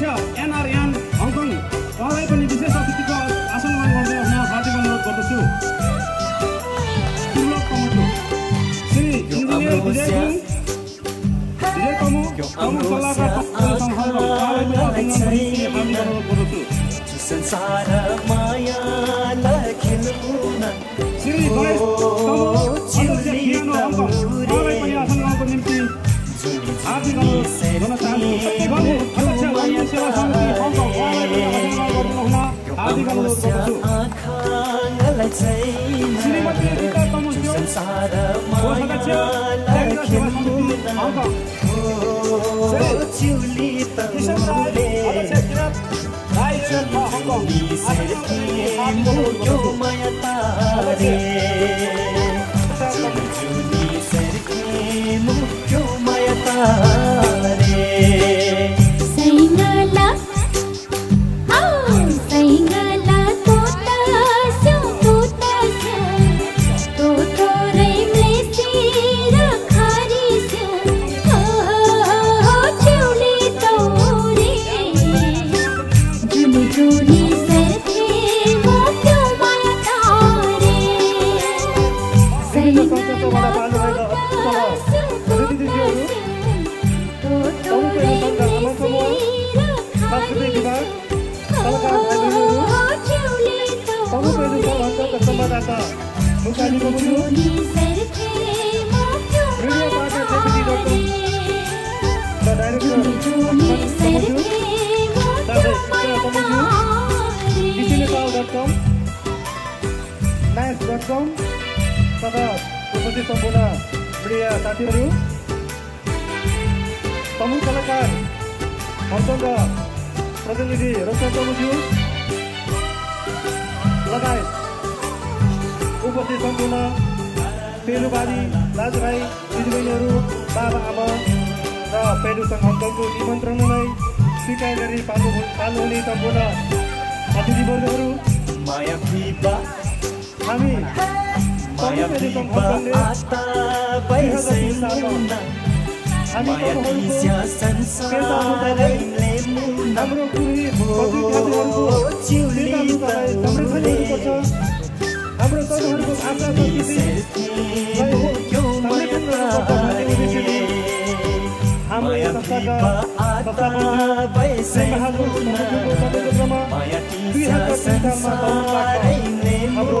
अध्यक्ष NRN Hong Kong. उहाँलाई पनि विशेष अतिथिको आसन गर्दै म हार्दिक अनुरोध गर्दछु। हार्दिक अनुरोध सेवा समिति हङकङ उहाँलाई पनि आमा गर्नुहोला हार्दिक माया गर्छु हाम्रो तपाईँहरूको भाषा हाम्रो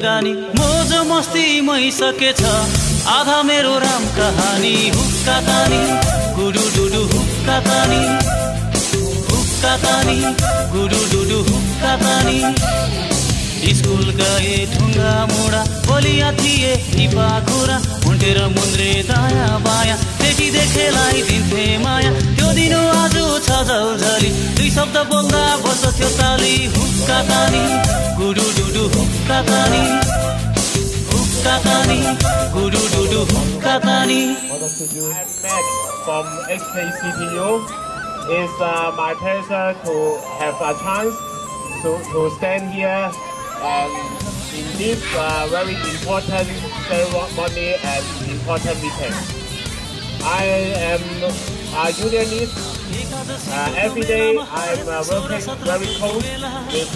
जिन्दगानी मोज मस्ती सकेछ आधा मेरो राम कहानी हुक्का तानी गुडु डुडु हुक्का तानी। हुक्का तानी गुडु डुडु हुक्का तानी। स्कुल गए ढुङ्गा मुढा बलिया थिए टिपा खुरा हुन्टेर मुन्द्रे दायाँ बायाँ। देखि देखेलाई दिन्थे माया त्यो दिन आज छ झौझली दुई शब्द बोल्दा बस्दथ्यो ताली हुक्का तानी गुडु डुडु हुक्का तानी हुक्का तानी गुडु डुडु हुक्का तानी I'm Matt from HKCTU. It's uh, my pleasure to have a chance to, to stand here and in this uh, very important ceremony and important meeting. I am a unionist. Uh, every day I'm uh, working very close with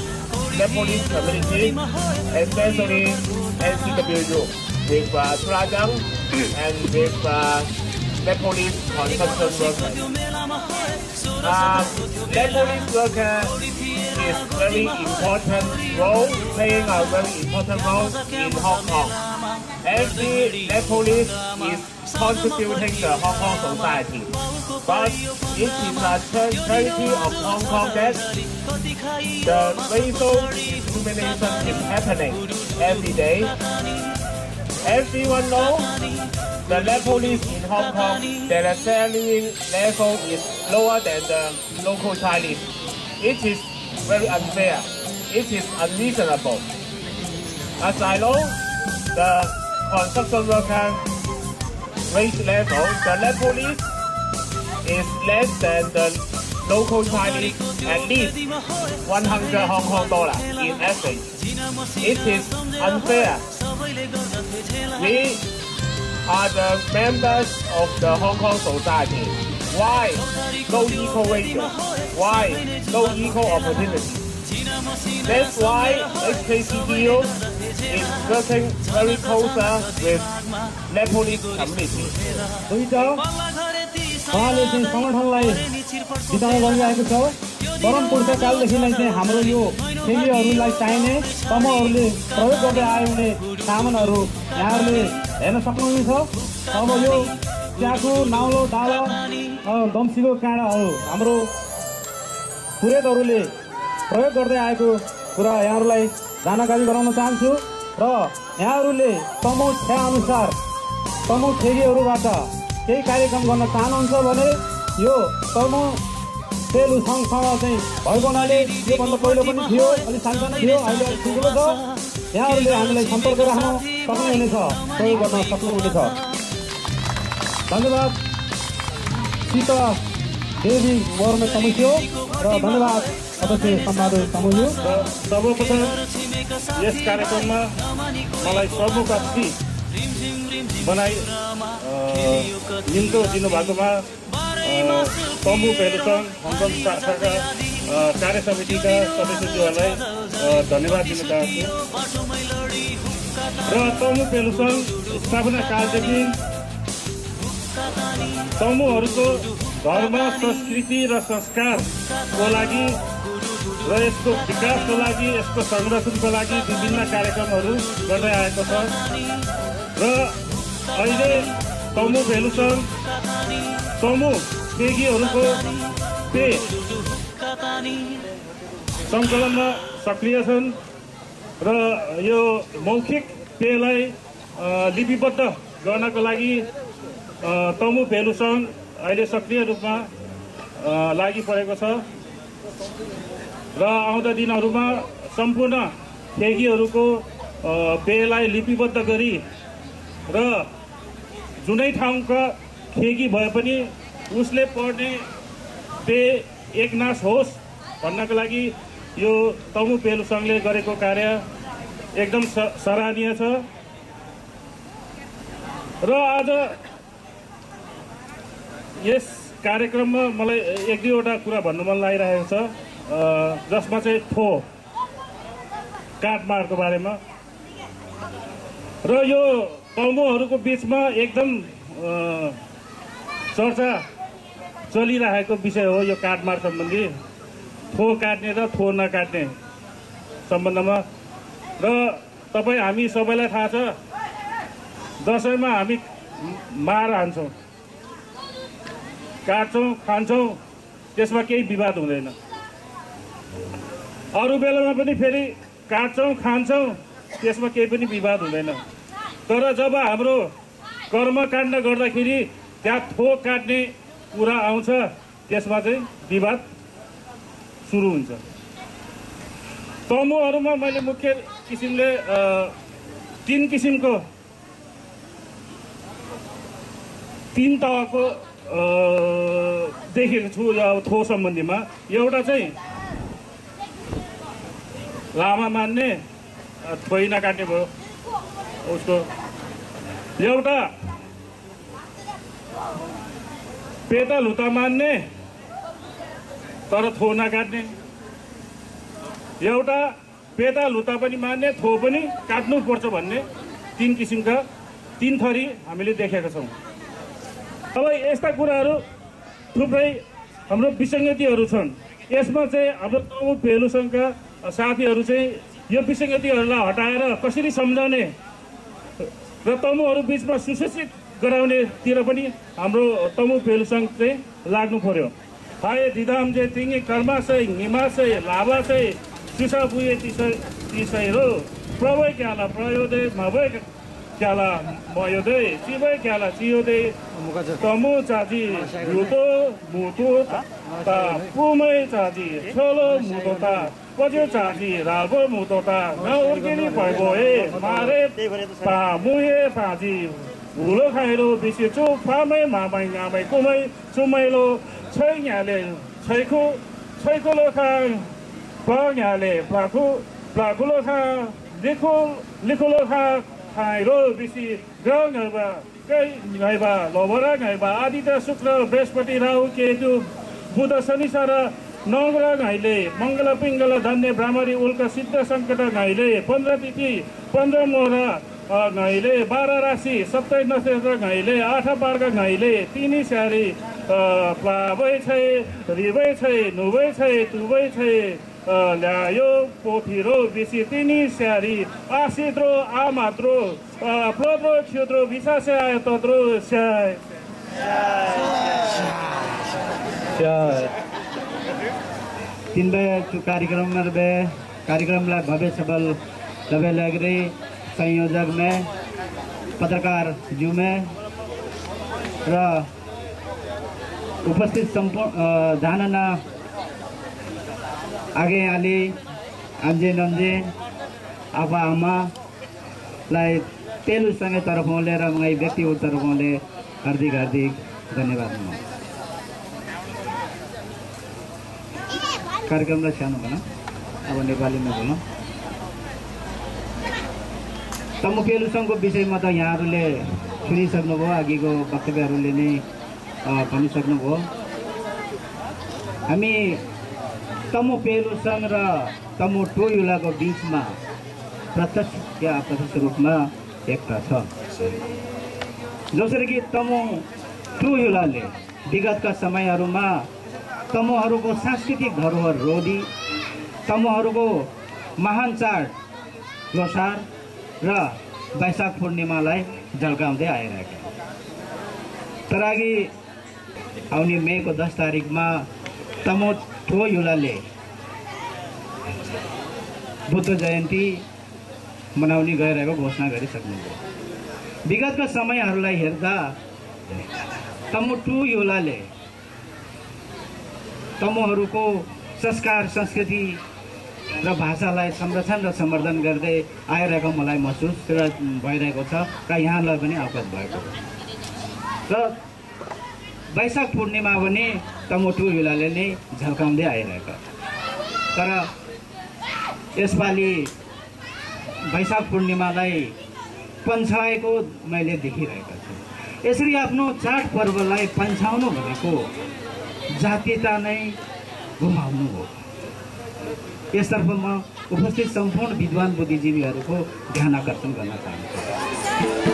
Nepalese community, especially NCWU, with uh, and with uh, Nepalese construction workers. Uh, Nepalese worker is very important role, playing a very important role in Hong Kong. Every Nepalese is contributing the Hong Kong society. But it is a charity of Hong Kong that the racial discrimination is happening every day. Everyone knows the Nepalese in Hong Kong, their salary level is lower than the local Chinese. It is very unfair. It is unreasonable. As I know, the construction worker wage level, the Nepalese is less than the local Chinese, at least 100 Hong Kong dollar in average. It is unfair. We are the members of the Hong Kong society. Why no equal wages? Why no equal opportunity? That's why HKCTU is working very closer with Nepalese community. दुईटा उहाँले चाहिँ सङ्गठनलाई जिताउन गरिरहेको छ परम पुर्खाकालदेखि नै चाहिँ हाम्रो यो खेलीहरूलाई चाहिने तमहरूले प्रयोग गर्दै आयो भने सामानहरू यहाँहरूले हेर्न सक्नुहुनेछ अब यो चियाको नाउलो अ, दम्सीको काँडाहरू हाम्रो पुरेतहरूले प्रयोग गर्दै आएको कुरा यहाँहरूलाई जानकारी गराउन चाहन्छु र यहाँहरूले तमौ अनुसार तमु खेरीहरूबाट केही कार्यक्रम गर्न चाहनुहुन्छ भने यो तमु सेलु सङ्घसँग चाहिँ भएको हुनाले योभन्दा पहिलो पनि थियो अलिक सानसानो थियो अहिले ठुलो छ। यहाँहरूले हामीलाई सम्पर्क राख्न सक्नुहुनेछ प्रयोग गर्न सक्नुहुनेछ। धन्यवाद। सीता देवी वर्म तमुस्यो र धन्यवाद। सम्बहादुर तमुस्यो र सर्वप्रथम यस कार्यक्रममा मलाई अतिथि बनाई निम्तो दिनुभएकोमा अ, तमु पेलुसङ हङकङ शाखाका अ, कार्य समितिका सदस्यज्यूहरूलाई धन्यवाद दिन चाहन्छु। र तमु पेलुसङ स्थापना कालदेखि समूहहरूको धर्म संस्कृति र संस्कारको लागि र यसको विकासको लागि यसको संरक्षणको लागि विभिन्न कार्यक्रमहरू गर्दै आएको छ। र अहिले तमु भेलुसङ समूह पेगीहरूको पे सङ्कलनमा सक्रिय छन् र यो मौखिक पेयलाई लिपिबद्ध गर्नको लागि तमु भेलुसङ अहिले सक्रिय रूपमा लागि परेको छ। र आउँदा दिनहरूमा सम्पूर्ण खेगीहरूको अ, पेयलाई लिपिबद्ध गरी र जुनै ठाउँका खेगी भए पनि उसले पढ्ने पेय एकनाश होस् भन्नको लागि यो तमु पेलु सङ्घले गरेको कार्य एकदम स सराहनीय छ। र आज यस कार्यक्रममा मलाई एक दुईवटा कुरा भन्नु मन लागिरहेको छ। जसमा चाहिँ थो काठमाडको बारेमा। र यो तमुहरूको बिचमा एकदम चर्चा चलिरहेको विषय हो यो काठमाड सम्बन्धी। थो काट्ने र थो नकाट्ने सम्बन्धमा। र तपाईँ हामी सबैलाई थाहा छ दसैँमा हामी मार हान्छौँ काट्छौँ खान्छौँ त्यसमा केही विवाद हुँदैन। अरू बेलामा पनि फेरि काट्छौँ खान्छौँ त्यसमा केही पनि विवाद हुँदैन। तर जब हाम्रो कर्मकाण्ड गर्दाखेरि त्यहाँ थोक काट्ने कुरा आउँछ त्यसमा चाहिँ विवाद सुरु हुन्छ। तमुहरूमा मैले मुख्य किसिमले तिन किसिमको तिन तहको देखेको छु अब थो सम्बन्धीमा। एउटा चाहिँ लामा मान्ने थोइ नकाट्ने भयो। उसको। एउटा। पेता लुता मान्ने तर थो नकाट्ने। एउटा। पेता लुता पनि मान्ने थो पनि काट्नुपर्छ भन्ने तिन किसिमका तिन थरी हामीले देखेका छौँ। अब यस्ता कुराहरू थुप्रै हाम्रो विसङ्गतिहरू छन्। यसमा चाहिँ हाम्रो तमु पेलु सङ्घका साथीहरू चाहिँ यो विसङ्गतिहरूलाई हटाएर कसरी सम्झाउने र तमुहरू बिचमा सुसूचित गराउनेतिर पनि हाम्रो तमु सङ्घ चाहिँ लाग्नु पर्यो। हाय दिदाम जे तिङे कर्मासै निमासै लाभासै सिसा बुए तिसै तिसैरो प्रभै क्याला प्रयोदे मभै क्याला मयोदे चिबै क्याला चियोदे तमु चाची रुतो मुतो ता चाची छोलो मुतो ता। पज्यो चाची राबो मुतो ता नउर्किनी भइगो ए मारे पा मुहे पाजी हुलो खाइरो बिसी चु फामै मामै गामै कुमै चुमैलो छै न्याले छैखु छैकुलो खा पन्याले प्लाखु प्लाखुलो खा लिखु लिखुलो खा खाइरो बिसी ग्रह ngaiba कै ngaiba लबरा ngaiba आदित्य शुक्र बृहस्पति राहु केतु बुध शनिसार नवग्रह घाइले मङ्गल पिङ्गल धन्य भ्रामरी उल्का सिद्ध सङ्कट घाइले पन्ध्र तिथि पन्ध्र मोहरा घाइले बाह्र राशि सत्ताइस नक्षत्र घाइले आठ पार्क घाइले तिनी स्यारी अ, प्लाबै छै रिबै छै नुबै छै तुबै छै ल्यायो पोथिरो बिसी तिनी स्यारी आसिद्रो आमात्रो प्लोद्रो क्षुद्रो विसा स्याय। तत्रो स्याय। तीन बजे कार्यक्रम में बे कार्यक्रम ला भव्य सफल लगरे संयोजक में पत्रकार जू में र उपस्थित सम्पूर्ण जाना आगे आली आन्जे नन्जे आफा आमालाई तेलुसँगै तर्फाउँले र मलाई व्यक्तिगत तर्फाउँले हार्दिक हार्दिक धन्यवाद कार्यक्रमलाई सानो भनौँ। अब नेपालीमा भनौँ तमुकेलु सङ्घको विषयमा त यहाँहरूले सुनिसक्नुभयो अघिको वक्तव्यहरूले नै भनिसक्नुभयो। हामी तमु पेलु सङ्घ र तमु टोयुलाको बिचमा प्रत्यक्ष या अप्रत्यक्ष रूपमा एकता छ। जसरी कि तमु टोयुलाले विगतका समयहरूमा तमुहरूको सांस्कृतिक धरोहर रोधी तमुहरूको महान चाड लोसार र वैशाख पूर्णिमालाई झल्काउँदै आइरहेका तर अघि आउने मेको दस तारिकमा तमो ठो युलाले बुद्ध जयन्ती मनाउने गइरहेको घोषणा गरिसक्नुभयो विगतका समयहरूलाई हेर्दा तमुटु युलाले तमुहरूको संस्कार संस्कृति र भाषालाई संरक्षण र सम्वर्धन गर्दै आइरहेको मलाई महसुस र भइरहेको छ र यहाँलाई पनि अवगत भएको र वैशाख पूर्णिमा पनि तमोटु युलाले नै झल्काउँदै आइरहेको तर यसपालि वैशाख पूर्णिमालाई पन्छाएको मैले देखिरहेको छु। यसरी आफ्नो चाड पर्वलाई पन्छाउनु भनेको जातीयता नै गुमाउनु हो। यसतर्फ म उपस्थित सम्पूर्ण विद्वान बुद्धिजीवीहरूको ध्यान आकर्षण गर्न चाहन्छु।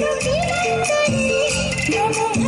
बिमिंगुलो की